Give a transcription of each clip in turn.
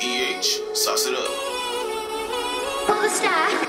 EH, sauce it up. Pull the stack.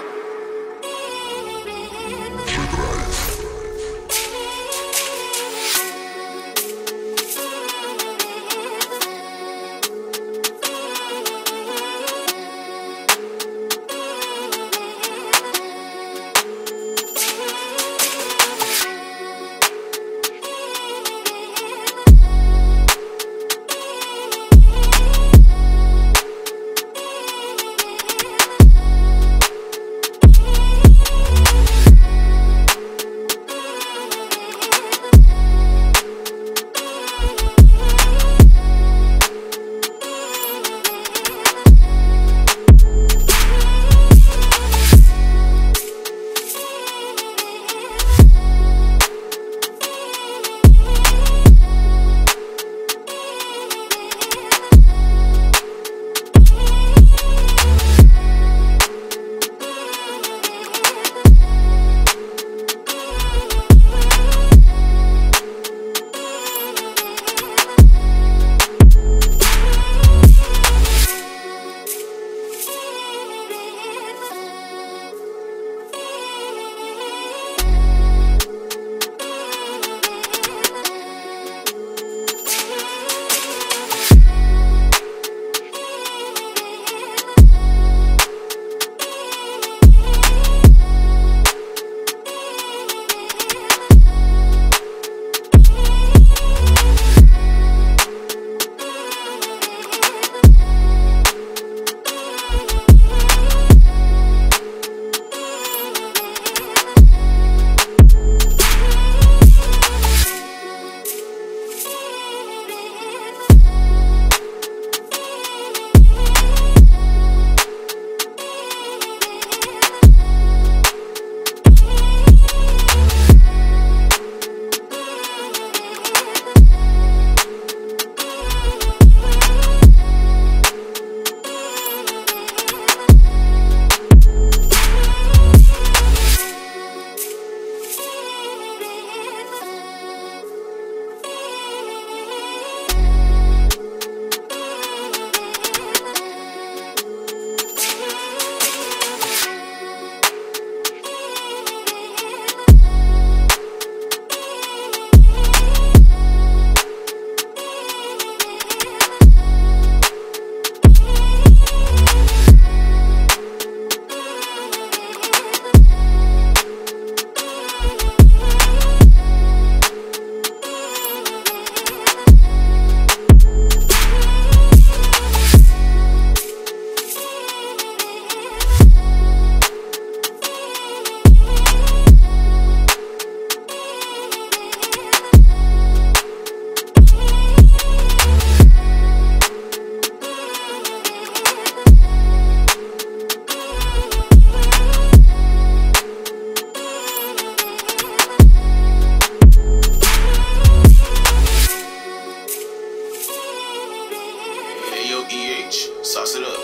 EH, sauce it up.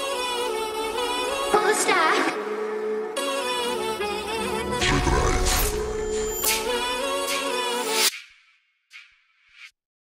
The stack.